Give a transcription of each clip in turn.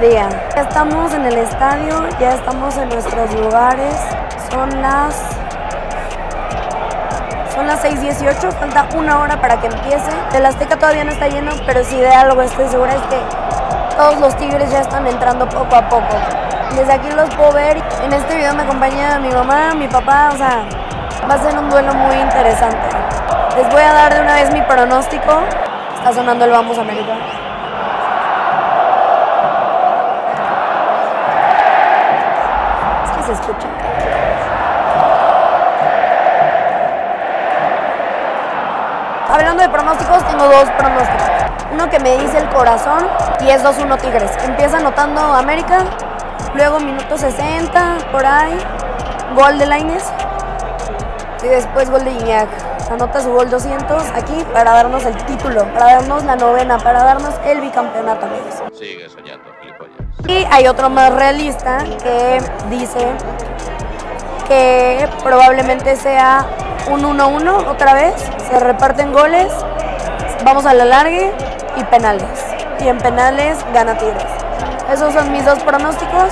día. Ya estamos en el estadio, ya estamos en nuestros lugares. Son las son las 6:18, falta una hora para que empiece. El Azteca todavía no está lleno, pero si de algo estoy segura es que todos los Tigres ya están entrando poco a poco. Desde aquí los puedo ver. En este video me acompaña mi mamá, mi papá, o sea, va a ser un duelo muy interesante. Les voy a dar de una vez mi pronóstico. Está sonando el Vamos América. Se. Hablando de pronósticos, tengo dos pronósticos. Uno que me dice el corazón y es 2-1 Tigres. Empieza anotando América, luego minuto 60, por ahí, gol de Laines y después gol de Iñak. Anota su gol 200 aquí para darnos el título, para darnos la novena, para darnos el bicampeonato. Sigue soñando. Y hay otro más realista que dice que probablemente sea un 1-1 otra vez, se reparten goles, vamos a la largue y penales. Y en penales gana Tigres. Esos son mis dos pronósticos.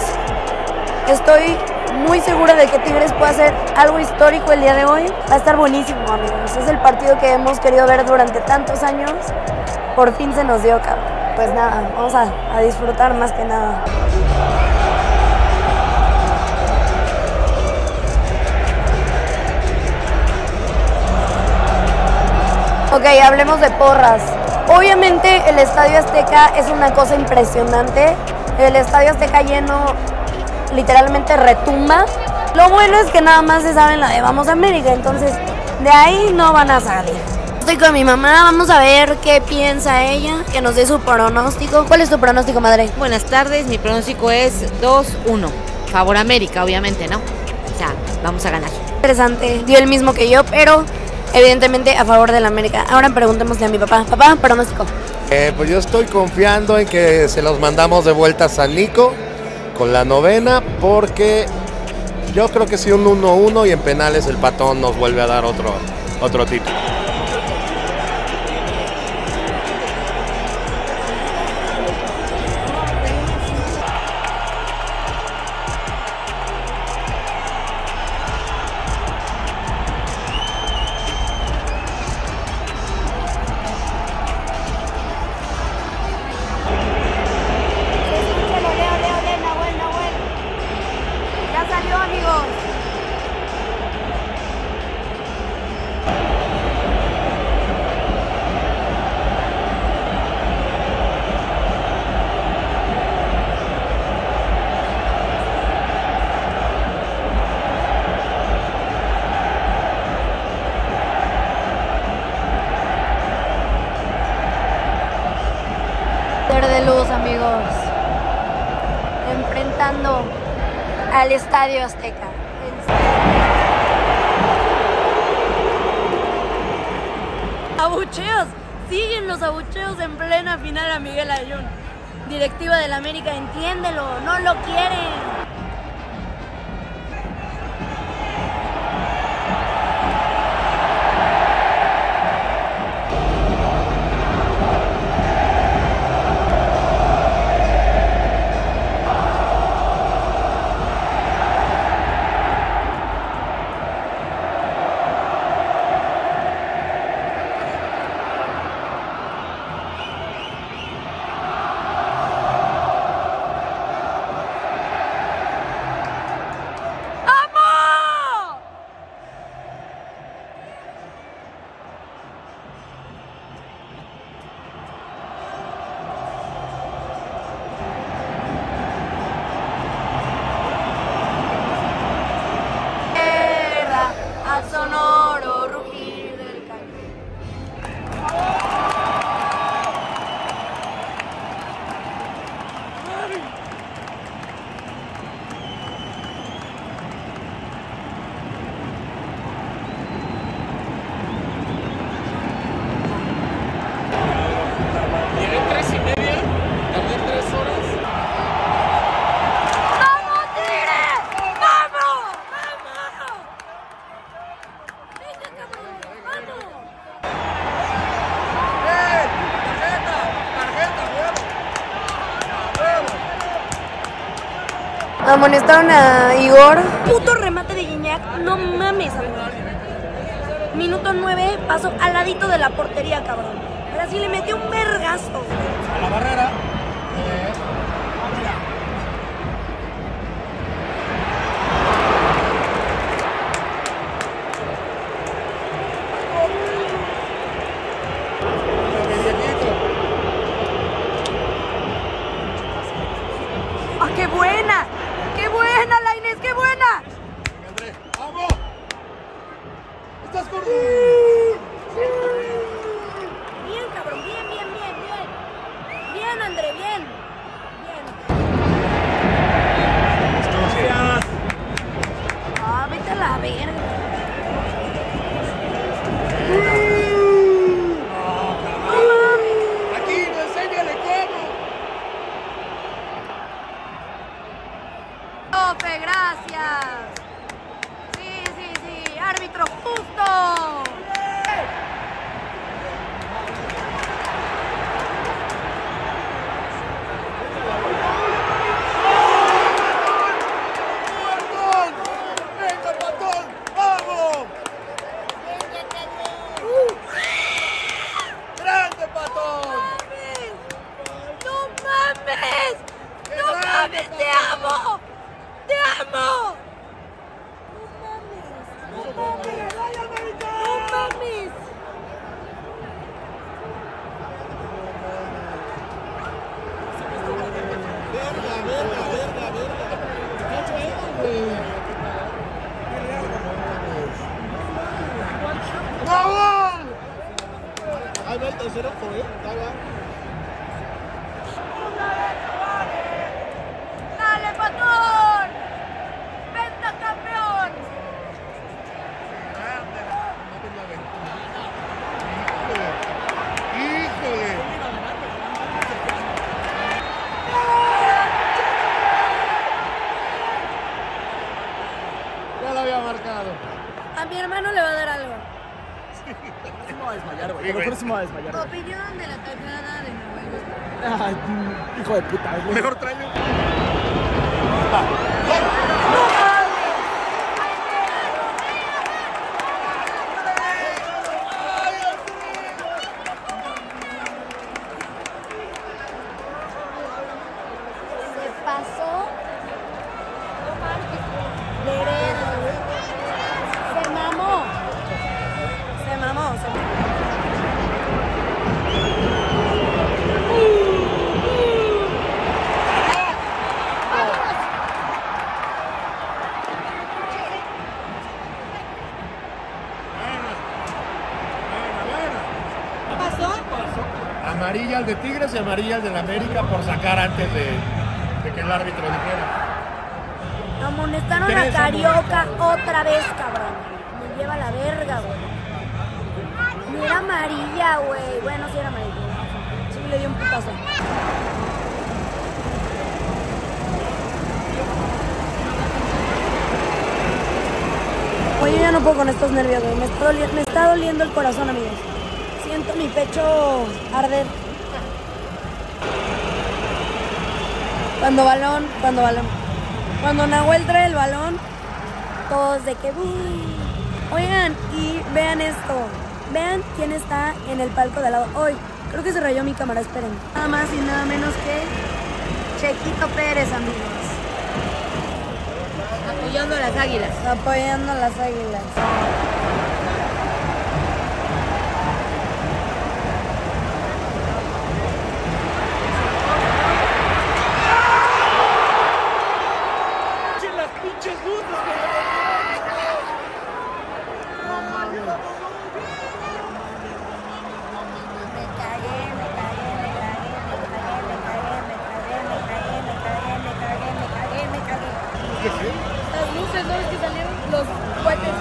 Estoy muy segura de que Tigres puede hacer algo histórico el día de hoy. Va a estar buenísimo, amigos. Es el partido que hemos querido ver durante tantos años. Por fin se nos dio, cabrón. Pues nada, vamos a, disfrutar más que nada. Ok, hablemos de porras. Obviamente el Estadio Azteca es una cosa impresionante. El Estadio Azteca lleno literalmente retumba. Lo bueno es que nada más se saben la de Vamos a América, entonces de ahí no van a salir. Estoy con mi mamá, vamos a ver qué piensa ella, que nos dé su pronóstico. ¿Cuál es tu pronóstico, madre? Buenas tardes, mi pronóstico es 2-1. Favor América, obviamente, ¿no? O sea, vamos a ganar. Interesante, dio el mismo que yo, pero evidentemente a favor de la América. Ahora preguntémosle a mi papá. Papá, pronóstico. Eh, pues yo estoy confiando en que se los mandamos de vuelta a San Nico con la novena porque yo creo que si un 1-1 y en penales el patón nos vuelve a dar otro, otro título. Azteca. Abucheos, siguen los abucheos en plena final a Miguel Ayun. Directiva del América, entiéndelo, no lo quieren. Amonestaron a Igor. Puto remate de Guiñac, no mames, amigo. Minuto 9, pasó al ladito de la portería, cabrón. Sí le metió un vergazo. A la barrera. ¡Ah, qué buena! Woo! nome, Termo! Termo! Uma miss! Uma miss! Uma miss! Nahual! Ahí va el tercero, fue, estaba. Lo mejor se me va a desmayar. Opinión de la tajada de Nahuel. Ay, hijo de puta. güey. Mejor tráeme. Tigres y amarilla al del América por sacar antes de, de que el árbitro dijera. Amonestaron a Carioca otra vez, cabrón. Me lleva la verga, güey. Ni era amarilla, güey. Bueno, sí era amarilla. Sí le dio un putazo. Oye, ya no puedo con estos nervios, güey. Me está, doli- me está doliendo el corazón, amigos. Siento mi pecho arder. Cuando balón, cuando balón. Cuando Nahuel trae el balón, todos de que... "Uh". Oigan, y vean esto. Vean quién está en el palco de al lado. Hoy, creo que se rayó mi cámara, esperen. Nada más y nada menos que Chequito Pérez, amigos. Apoyando a las águilas. Apoyando a las águilas. Cagué, me cagué. Las luces, ¿no ves que salieron los cohetes?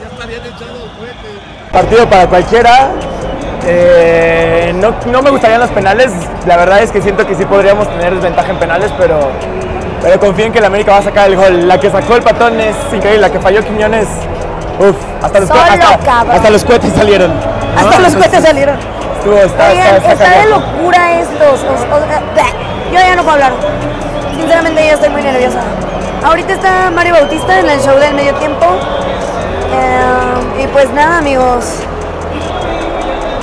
Ya estarían echando cohetes. Partido para cualquiera. Eh, no, no me gustarían los penales. La verdad es que siento que sí podríamos tener desventaja en penales, pero, pero confío en que el América va a sacar el gol. La que sacó el patón es increíble. La que falló Quiñones. Uf, hasta los, hasta, cabrón. hasta los cohetes salieron. ¿no? Hasta los cohetes salieron. Estuvo, está, Oigan, está, está está de locura estos. yo ya no puedo hablar. Sinceramente ya estoy muy nerviosa. Ahorita está Mario Bautista en el show del medio tiempo. Eh, y pues nada, amigos.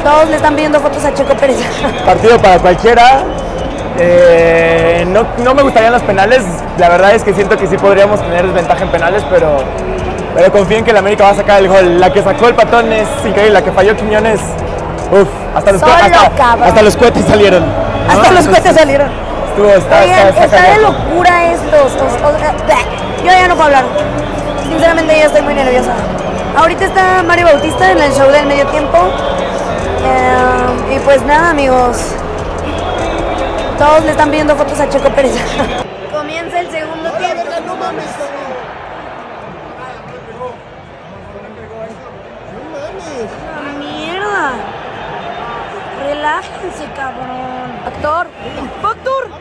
Todos le están pidiendo fotos a Checo Pérez. Partido para cualquiera. Eh, no, no me gustarían los penales. La verdad es que siento que sí podríamos tener desventaja en penales, pero, pero confío en que el América va a sacar el gol. La que sacó el patón es increíble. La que falló Quiñones. Uf, hasta los, Solo, hasta, los cohetes salieron. ¿no? Hasta los cohetes salieron. Estuvo, está, Oigan, está- está está de locura estos. o- o sea, bleh. Yo ya no puedo hablar. Sinceramente ya estoy muy nerviosa. Ahorita está Mario Bautista en el show del medio tiempo. Eh, y pues nada, amigos. Todos le están pidiendo fotos a Checo Pérez. Comienza el segundo tiempo. ¡La mierda! Relájense, cabrón. Actor.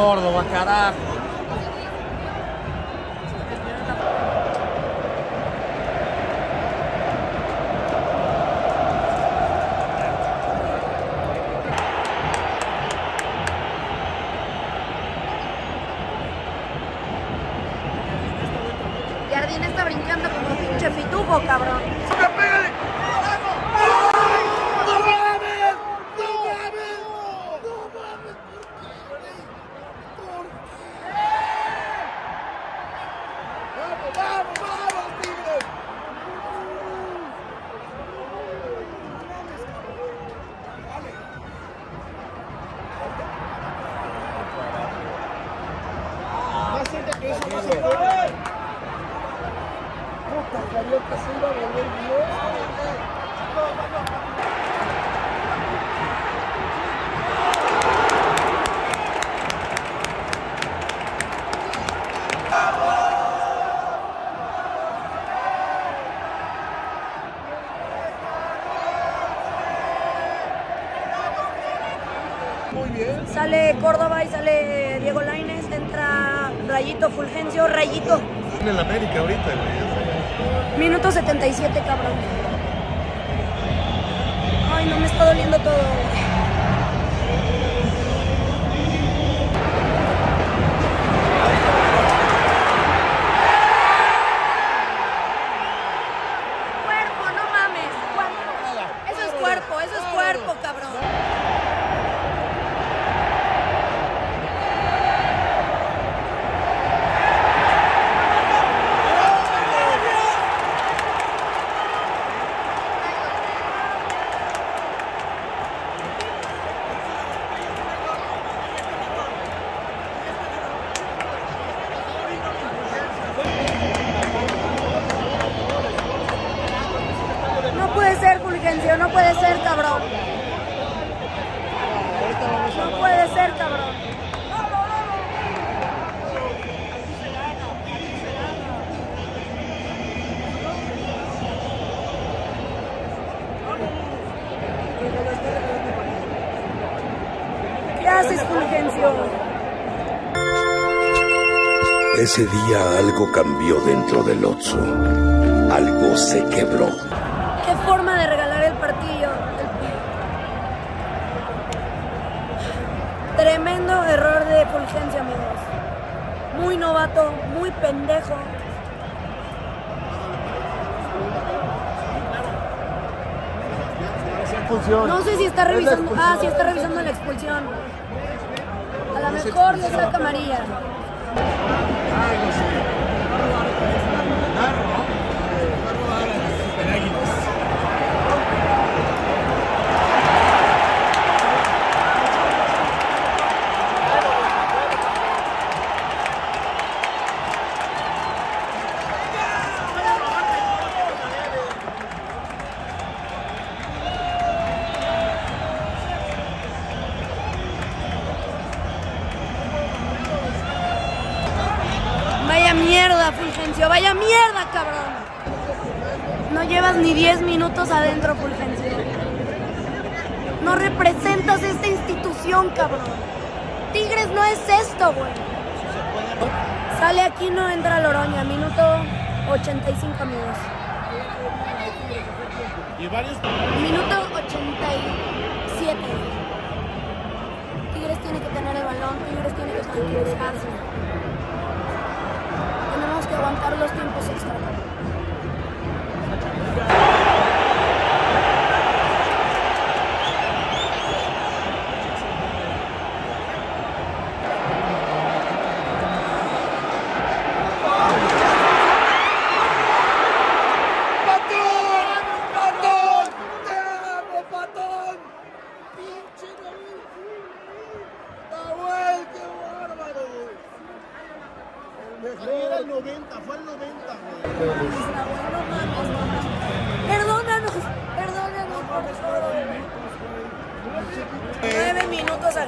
Córdoba, carajo. En el América ahorita, güey. Minuto 77, cabrón. Ay, no me está doliendo todo. Ese día algo cambió dentro del Otso. Algo se quebró. Qué forma de regalar el partido. Tremendo error de Fulgencio, amigos. Muy novato, muy pendejo. No sé si está revisando. Ah, sí está revisando la expulsión. A lo mejor le saca María. mierda, No representas esta institución, cabrón. Tigres no es esto, güey. Sale aquí, no entra Loroña. Minuto 85 amigos. Y varios. Minuto 87. Tigres tiene que tener el balón, Tigres tiene que tranquilizarse. Tenemos que aguantar los tiempos extra.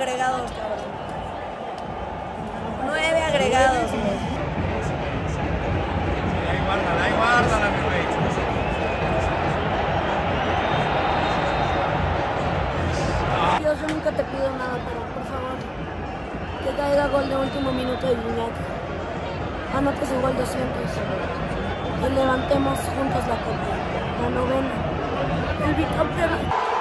Agregados, cabrón. Nueve agregados. Ahí guárdala, ahí guárdala, mi güey. Dios, yo nunca te pido nada, pero por favor, que caiga gol de último minuto de Guiñac. Anotes igual 200. Y levantemos juntos la copa. La novena. El bicampeonato.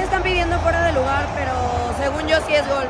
que están pidiendo fuera lugar, pero según yo sí es gol.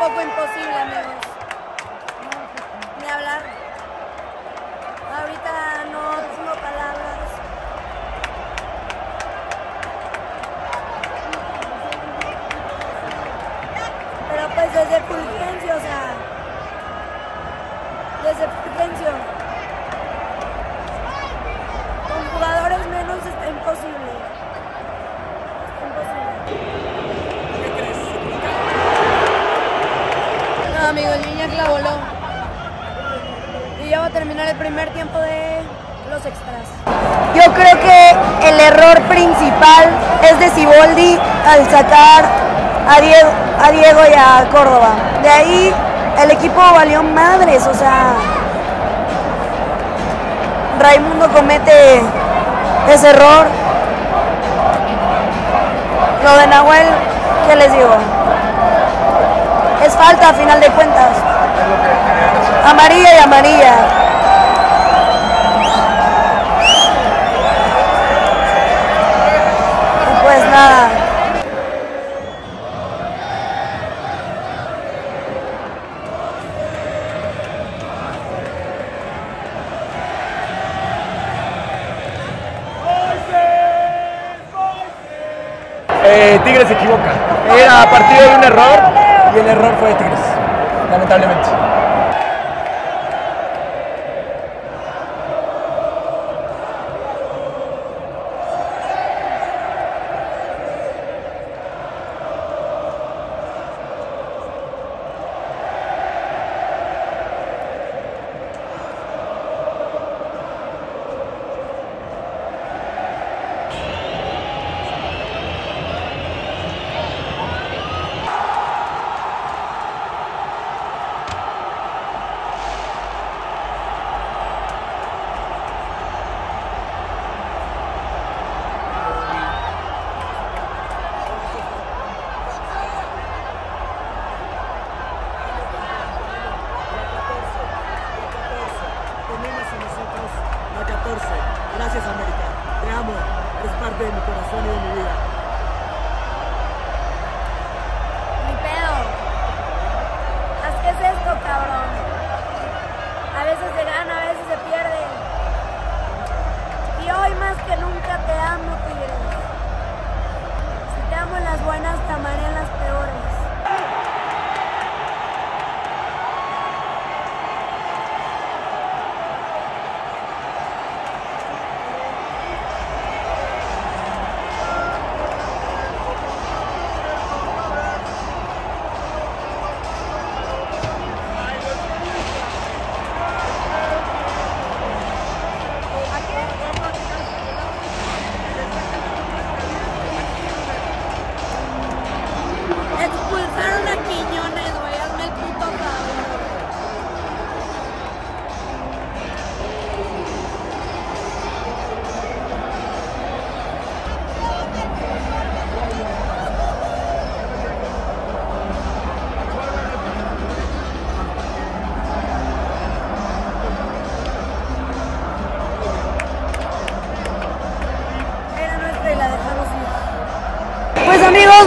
un poco imposible, amigos. Ni hablar. Ahorita no tengo palabras. Es de Siboldi al sacar a Diego, a Diego y a Córdoba. De ahí el equipo valió madres, o sea, Raimundo comete ese error. Lo de Nahuel, ¿qué les digo? Es falta a final de cuentas. Amarilla y amarilla. Eh, Tigres se equivoca. Era partido de un error y el error fue de Tigres, lamentablemente.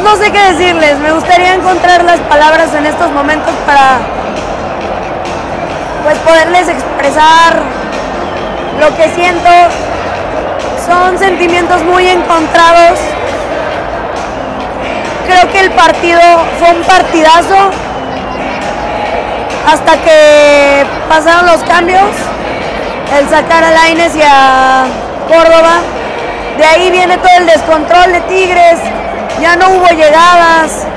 No sé qué decirles. Me gustaría encontrar las palabras en estos momentos para pues poderles expresar lo que siento. Son sentimientos muy encontrados. Creo que el partido fue un partidazo hasta que pasaron los cambios, el sacar a Laines y a Córdoba. De ahí viene todo el descontrol de Tigres, ya no hubo llegadas.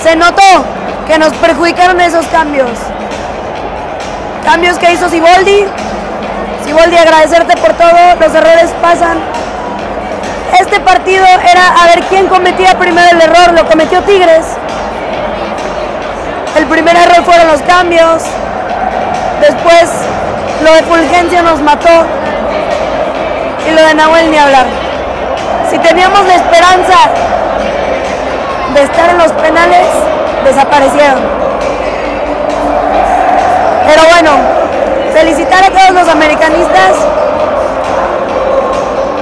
Se notó que nos perjudicaron esos cambios. Cambios que hizo Siboldi. Siboldi, agradecerte por todo, los errores pasan. Este partido era a ver quién cometía primero el error, lo cometió Tigres. El primer error fueron los cambios. Después lo de Fulgencia nos mató. Y lo de Nahuel ni hablar. Si teníamos la esperanza de estar en los penales, desaparecieron. Pero bueno, felicitar a todos los americanistas.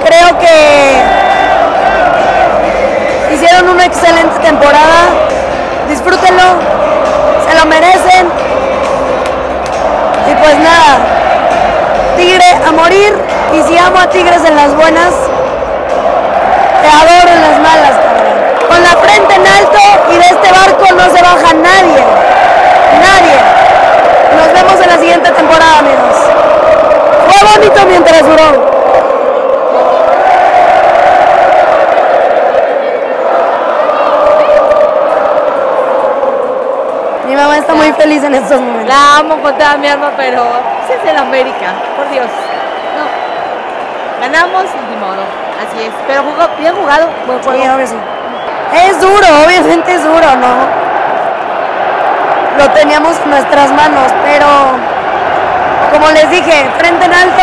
Creo que hicieron una excelente temporada. Disfrútenlo, se lo merecen. Y pues nada, Tigre a morir. Y si amo a Tigres en las buenas, te adoro en las malas. Con la frente en alto y de este barco no se baja nadie. Nadie. Nos vemos en la siguiente temporada, amigos. Fue bonito mientras duró. Mi mamá está muy feliz en estos momentos? La amo con toda mi alma, pero pues, es el América, por Dios. No. Ganamos y ni modo. Así es. Pero jugó, bien jugado, buen juego. Sí. Es duro, obviamente es duro, ¿no? Lo teníamos en nuestras manos, pero como les dije, frente en alto,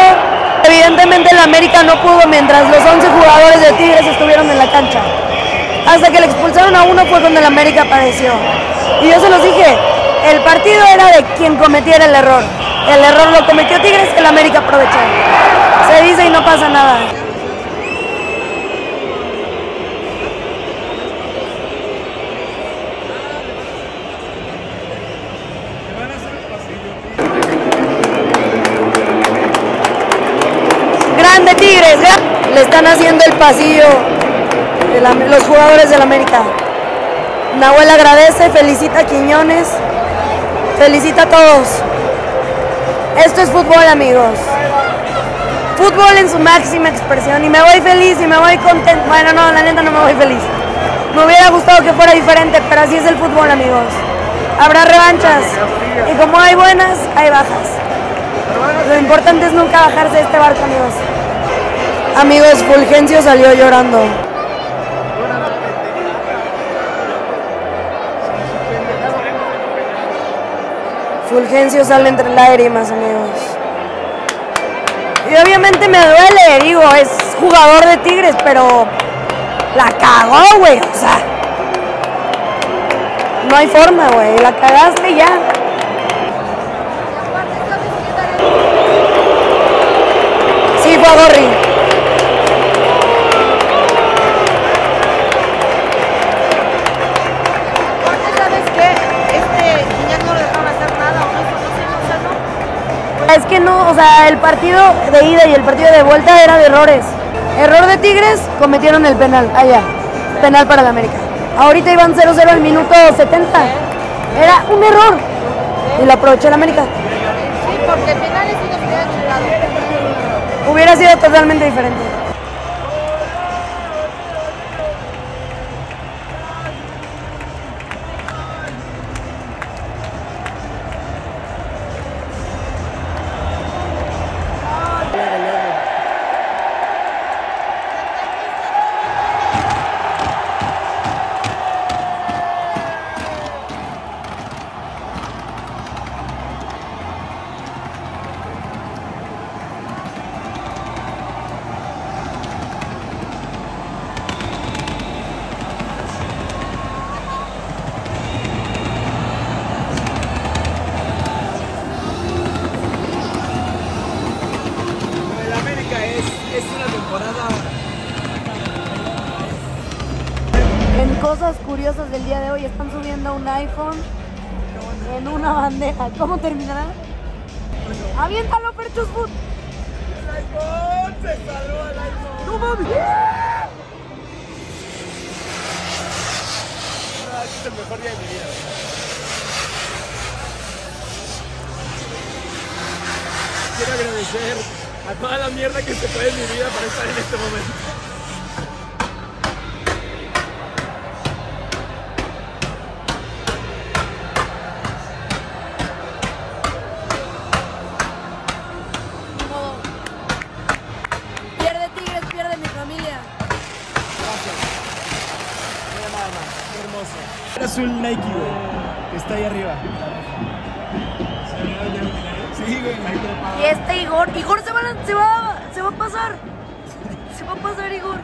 evidentemente el América no pudo mientras los 11 jugadores de Tigres estuvieron en la cancha. Hasta que le expulsaron a uno fue cuando el América apareció. Y yo se los dije, el partido era de quien cometiera el error. El error lo cometió Tigres, el América aprovechó. Se dice y no pasa nada. Le están haciendo el pasillo los jugadores del América. Nahuel agradece, felicita a Quiñones, felicita a todos. Esto es fútbol, amigos. Fútbol en su máxima expresión y me voy feliz y me voy contento. Bueno, no, la neta no me voy feliz. Me hubiera gustado que fuera diferente, pero así es el fútbol, amigos. Habrá revanchas y como hay buenas, hay bajas. Lo importante es nunca bajarse de este barco, amigos. Amigos, Fulgencio salió llorando. Fulgencio sale entre lágrimas, amigos. Y obviamente me duele, digo, es jugador de Tigres, pero la cagó, güey. O sea, no hay forma, güey. La cagaste ya. Sí, fue Gorri. Es que no, o sea, el partido de ida y el partido de vuelta era de errores. Error de Tigres, cometieron el penal, allá. Penal para el América. Ahorita iban 0-0 al minuto 70. Era un error. Y lo aprovechó el América. Sí, porque penales. Hubiera sido totalmente diferente. iPhone en una bandera. ¿Cómo terminará? Aviéntalo, Perchus Food. ¡Se salvó el iPhone! ¡No mames! Este es el mejor día de mi vida. Quiero agradecer a toda la mierda que se fue en mi vida para estar en este momento. Nike, güey, que está ahí arriba. Sí, güey. Y este Igor, Igor se va, a- se va, se va a pasar. Se va a pasar Igor.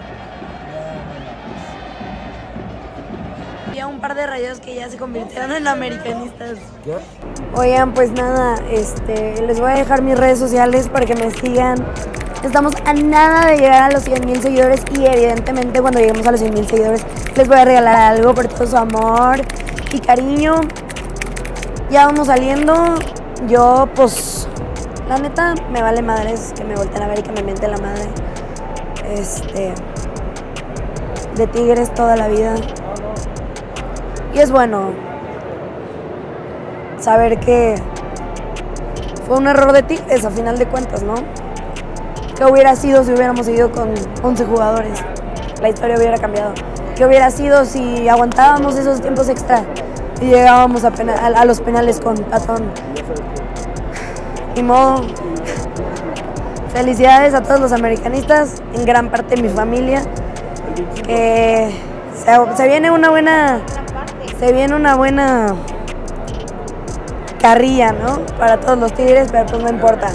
Había un par de rayos que ya se convirtieron en americanistas. Oigan, pues nada, este, les voy a dejar mis redes sociales para que me sigan. Estamos a nada de llegar a los 100 mil seguidores y evidentemente cuando lleguemos a los 100 mil seguidores les voy a regalar algo por todo su amor y cariño. Ya vamos saliendo. Yo, pues, la neta, me vale madres que me volteen a ver y que me miente la madre. Este. De Tigres toda la vida. Y es bueno saber que fue un error de Tigres a final de cuentas, ¿no? ¿Qué hubiera sido si hubiéramos seguido con 11 jugadores? La historia hubiera cambiado. ¿Qué hubiera sido si aguantábamos esos tiempos extra y llegábamos a, pena- a- los penales con Patón. Ni modo. Felicidades a todos los americanistas, en gran parte mi familia. Se, se viene una buena. Se viene una buena carrilla, ¿no? Para todos los tigres, pero pues no importa.